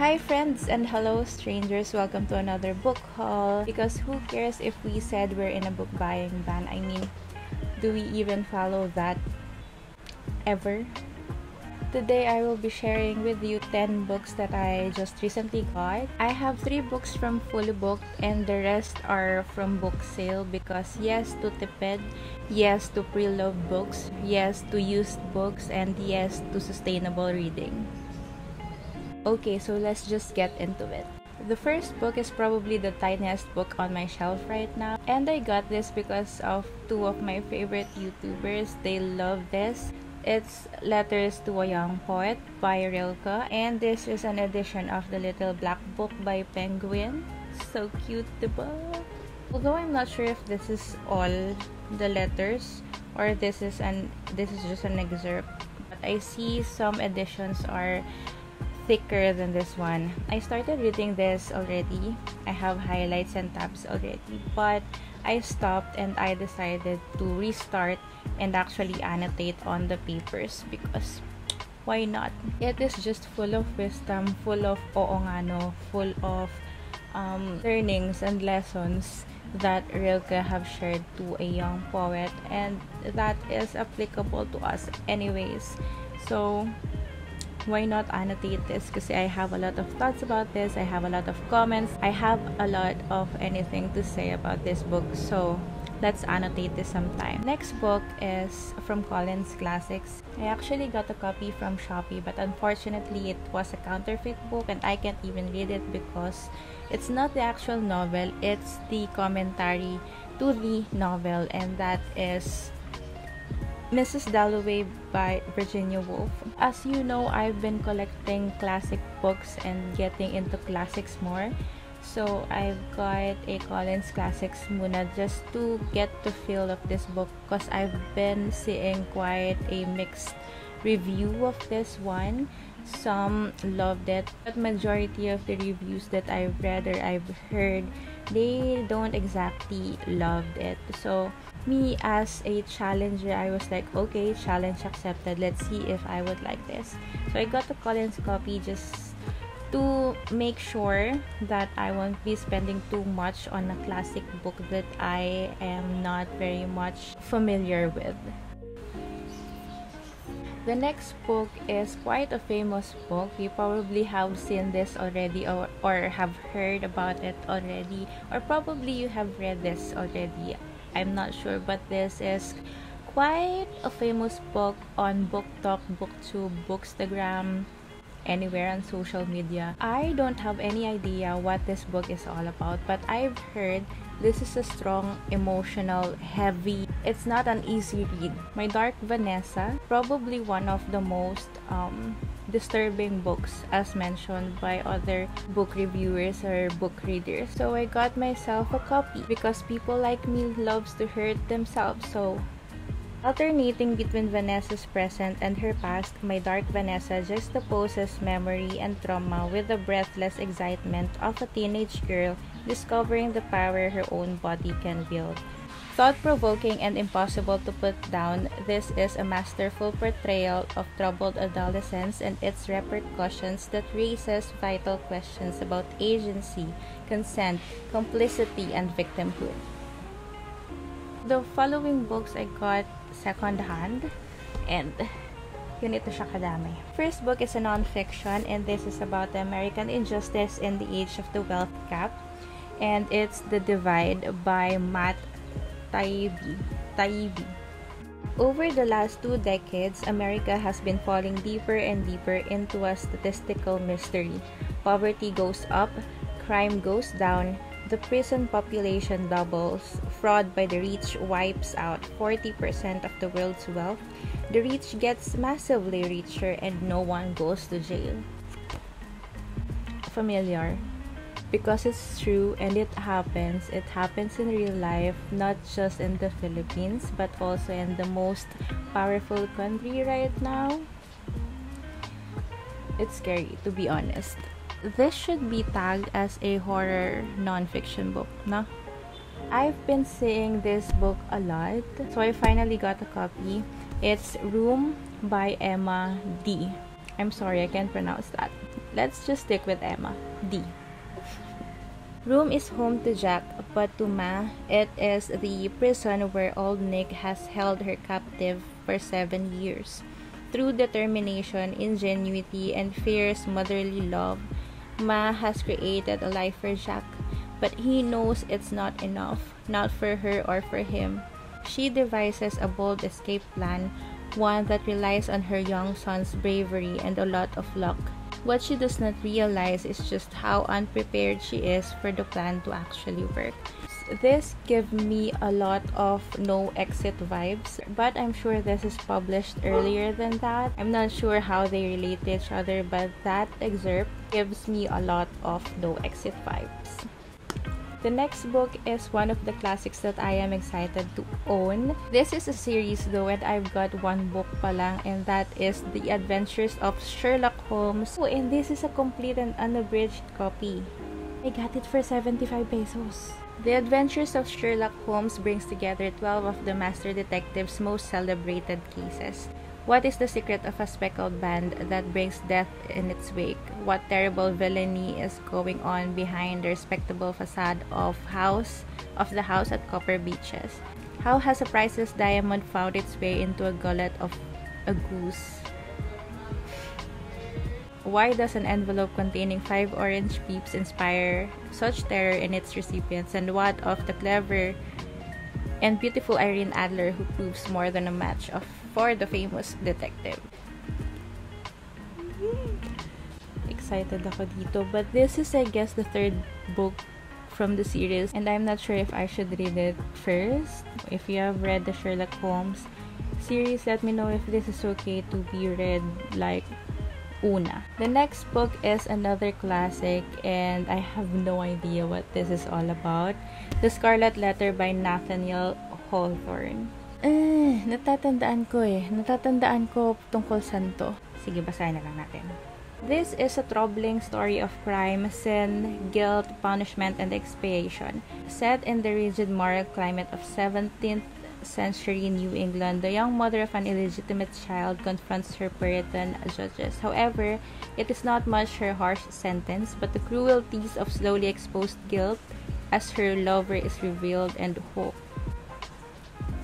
Hi, friends, and hello, strangers. Welcome to another book haul. Because who cares if we said we're in a book buying ban? I mean, do we even follow that ever? Today, I will be sharing with you 10 books that I just recently got. I have 3 books from Fully Booked, and the rest are from book sale because yes to Tipid, yes to pre loved books, yes to used books, and yes to sustainable reading. Okay, so let's just get into it. The first book is probably the tiniest book on my shelf right now, and I got this because of two of my favorite YouTubers. They love this. It's Letters to a Young Poet by Rilke, and this is an edition of the Little Black Book by Penguin. So cute, the book. Although I'm not sure if this is all the letters or this is an this is just an excerpt, but I see some editions are thicker than this one. I started reading this already. I have highlights and tabs already, but I stopped and I decided to restart and actually annotate on the papers because why not? It is just full of wisdom, full of oo full of um, learnings and lessons that Rilke have shared to a young poet and that is applicable to us anyways. So why not annotate this? Because I have a lot of thoughts about this. I have a lot of comments. I have a lot of anything to say about this book. So let's annotate this sometime. Next book is from Collins Classics. I actually got a copy from Shopee but unfortunately it was a counterfeit book and I can't even read it because it's not the actual novel. It's the commentary to the novel and that is Mrs. Dalloway by Virginia Woolf. As you know, I've been collecting classic books and getting into classics more. So I've got a Collins Classics muna just to get the feel of this book because I've been seeing quite a mixed review of this one. Some loved it, but majority of the reviews that I've read or I've heard, they don't exactly loved it. So me as a challenger i was like okay challenge accepted let's see if i would like this so i got the collins copy just to make sure that i won't be spending too much on a classic book that i am not very much familiar with the next book is quite a famous book. You probably have seen this already or, or have heard about it already, or probably you have read this already. I'm not sure, but this is quite a famous book on BookTok, BookTube, Bookstagram, anywhere on social media. I don't have any idea what this book is all about, but I've heard this is a strong, emotional, heavy. It's not an easy read. My Dark Vanessa, probably one of the most um, disturbing books as mentioned by other book reviewers or book readers. So I got myself a copy because people like me loves to hurt themselves. So Alternating between Vanessa's present and her past, my dark Vanessa juxtaposes memory and trauma with the breathless excitement of a teenage girl discovering the power her own body can build. Thought provoking and impossible to put down, this is a masterful portrayal of troubled adolescence and its repercussions that raises vital questions about agency, consent, complicity, and victimhood. The following books I got secondhand and ganito siya kadami. First book is a non-fiction and this is about the American injustice in the age of the wealth gap and it's The Divide by Matt Taibbi. Taibbi. Over the last two decades, America has been falling deeper and deeper into a statistical mystery. Poverty goes up, crime goes down, the prison population doubles, fraud by the rich wipes out 40% of the world's wealth, the rich gets massively richer, and no one goes to jail. Familiar because it's true and it happens. It happens in real life, not just in the Philippines, but also in the most powerful country right now. It's scary, to be honest. This should be tagged as a horror non-fiction book, no? I've been seeing this book a lot, so I finally got a copy. It's Room by Emma D. I'm sorry, I can't pronounce that. Let's just stick with Emma. D. Room is home to Jack, but to Ma, it is the prison where old Nick has held her captive for seven years. Through determination, ingenuity, and fierce motherly love, Ma has created a life for Jack, but he knows it's not enough, not for her or for him. She devises a bold escape plan, one that relies on her young son's bravery and a lot of luck. What she does not realize is just how unprepared she is for the plan to actually work. This gave me a lot of no exit vibes, but I'm sure this is published earlier than that. I'm not sure how they relate to each other, but that excerpt gives me a lot of no exit vibes. The next book is one of the classics that I am excited to own. This is a series though and I've got one book pa lang and that is The Adventures of Sherlock Holmes. Oh, and this is a complete and unabridged copy. I got it for 75 pesos. The Adventures of Sherlock Holmes brings together 12 of the master detective's most celebrated cases. What is the secret of a speckled band that brings death in its wake? What terrible villainy is going on behind the respectable facade of house of the house at Copper Beeches? How has a priceless diamond found its way into a gullet of a goose? Why does an envelope containing five orange peeps inspire such terror in its recipients? And what of the clever and beautiful Irene Adler who proves more than a match of for the famous detective. Excited ako dito. But this is, I guess, the third book from the series. And I'm not sure if I should read it first. If you have read the Sherlock Holmes series, let me know if this is okay to be read like una. The next book is another classic and I have no idea what this is all about. The Scarlet Letter by Nathaniel Hawthorne. Eh, natatandaan ko eh. Natatandaan ko tungkol saan to. Sige, basahin na lang natin. This is a troubling story of crime, sin, guilt, punishment, and expiation. Set in the rigid moral climate of 17th century New England, the young mother of an illegitimate child confronts her Puritan judges. However, it is not much her harsh sentence, but the cruelties of slowly exposed guilt as her lover is revealed and hope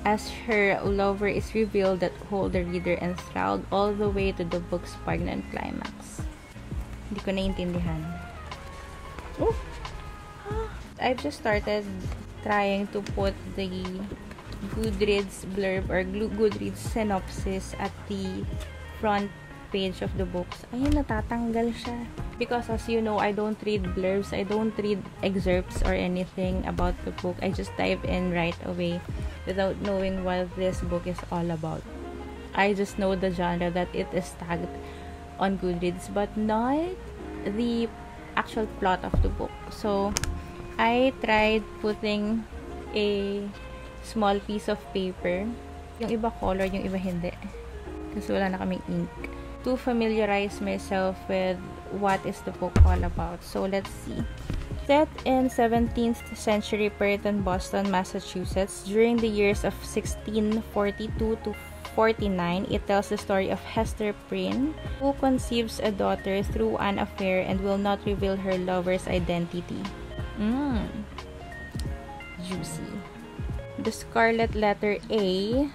as her lover is revealed that hold the reader enthralled all the way to the book's poignant climax. Hindi ko naiintindihan. Oh! I've just started trying to put the Goodreads blurb or Goodreads synopsis at the front page of the books. Ayun, natatanggal siya. Because as you know, I don't read blurbs. I don't read excerpts or anything about the book. I just dive in right away without knowing what this book is all about. I just know the genre that it is tagged on Goodreads, but not the actual plot of the book. So, I tried putting a small piece of paper. Yung iba color, yung iba hindi. Kasi wala na kaming ink. To familiarize myself with what is the book all about. So, let's see. Set in 17th century Puritan Boston, Massachusetts, during the years of 1642 to 49, it tells the story of Hester Prynne, who conceives a daughter through an affair and will not reveal her lover's identity. Mmm. Juicy. The Scarlet Letter A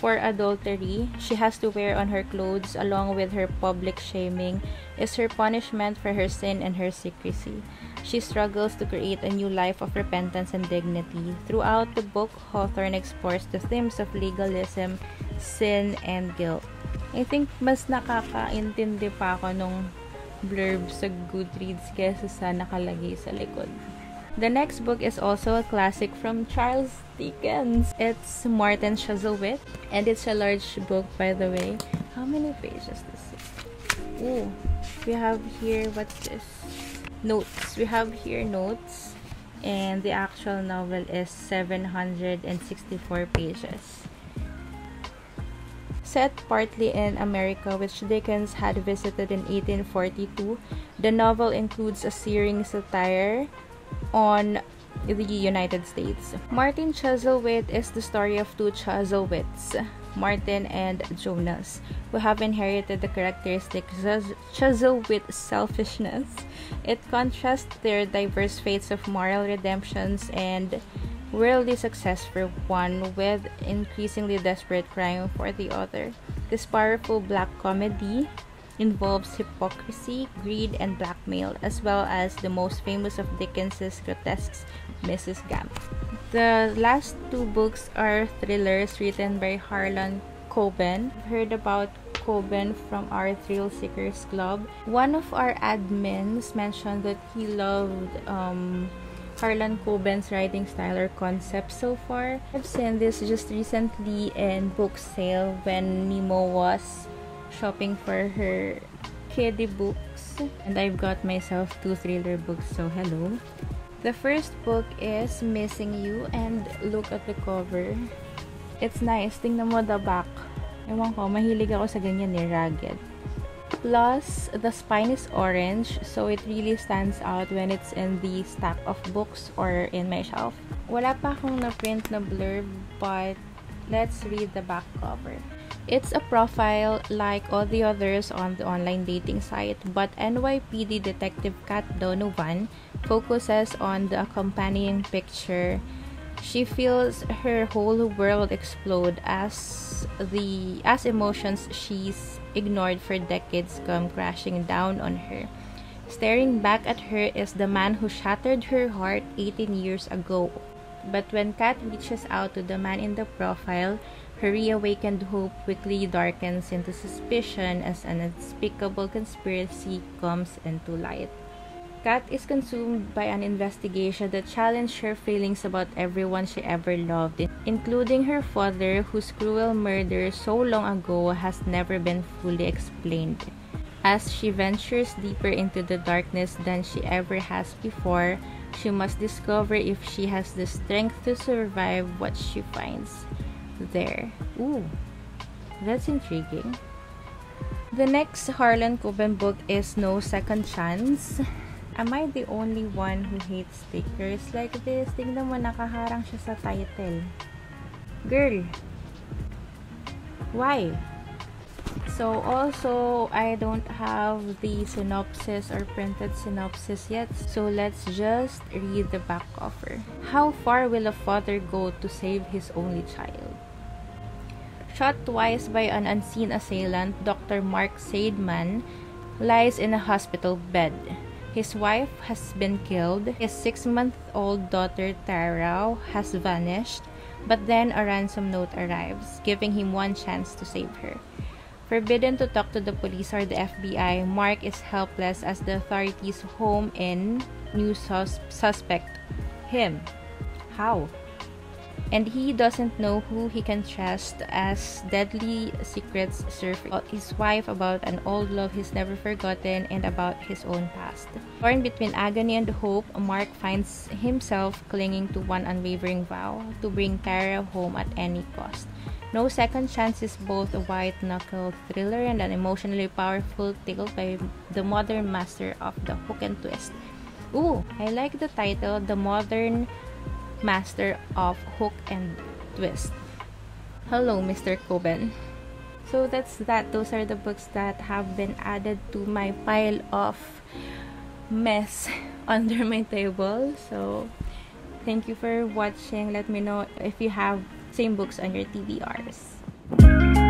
for adultery she has to wear on her clothes along with her public shaming is her punishment for her sin and her secrecy. She struggles to create a new life of repentance and dignity. Throughout the book, Hawthorne explores the themes of legalism, sin, and guilt. I think mas nakakaintindi pa ako nung blurb sa Goodreads kesa sa nakalagay sa likod. The next book is also a classic from Charles Dickens. It's Martin Chuzzlewit, and it's a large book, by the way. How many pages this is? Ooh, we have here, what's this? Notes. We have here notes, and the actual novel is 764 pages. Set partly in America, which Dickens had visited in 1842, the novel includes a searing satire on the United States. Martin Chuzzlewit is the story of two Chuzzlewits, Martin, and Jonas, who have inherited the characteristic Chuzzlewit selfishness. It contrasts their diverse fates of moral redemptions and worldly success for one with increasingly desperate crime for the other. This powerful black comedy involves hypocrisy, greed, and blackmail, as well as the most famous of Dickens's grotesques, Mrs. Gamp. The last two books are thrillers written by Harlan Coben. I've heard about Coben from our Thrill Seekers Club. One of our admins mentioned that he loved um, Harlan Coben's writing style or concept so far. I've seen this just recently in book sale when Nemo was shopping for her kiddie books and I've got myself two thriller books so hello. The first book is Missing You and look at the cover. It's nice. Tingnan mo the back. Ewan ko, mahilig ako sa ganyan ni eh, ragged. Plus, the spine is orange, so it really stands out when it's in the stack of books or in my shelf. Wala pa akong na-print na blurb, but let's read the back cover. It's a profile like all the others on the online dating site, but NYPD Detective Kat Donovan focuses on the accompanying picture she feels her whole world explode as the as emotions she's ignored for decades come crashing down on her. Staring back at her is the man who shattered her heart 18 years ago. But when Kat reaches out to the man in the profile, her reawakened hope quickly darkens into suspicion as an unspeakable conspiracy comes into light. Kat is consumed by an investigation that challenged her feelings about everyone she ever loved, including her father, whose cruel murder so long ago has never been fully explained. As she ventures deeper into the darkness than she ever has before, she must discover if she has the strength to survive what she finds there. Ooh, that's intriguing. The next Harlan Coben book is No Second Chance. Am I the only one who hates stickers like this? Tingnan mo, nakaharang siya sa title. Girl! Why? So, also, I don't have the synopsis or printed synopsis yet. So, let's just read the back cover. How far will a father go to save his only child? Shot twice by an unseen assailant, Dr. Mark Seidman lies in a hospital bed. His wife has been killed. His six month old daughter, Tara, has vanished. But then a ransom note arrives, giving him one chance to save her. Forbidden to talk to the police or the FBI, Mark is helpless as the authorities home in new sus- suspect him. How? And he doesn't know who he can trust as deadly secrets surface his wife, about an old love he's never forgotten, and about his own past. Torn between agony and hope, Mark finds himself clinging to one unwavering vow to bring Tara home at any cost. No Second Chance is both a white knuckle thriller and an emotionally powerful tale by the modern master of the hook and twist. Ooh, I like the title, The Modern master of hook and twist. Hello, Mr. Coben. So that's that. Those are the books that have been added to my pile of mess under my table. So thank you for watching. Let me know if you have same books on your TBRs.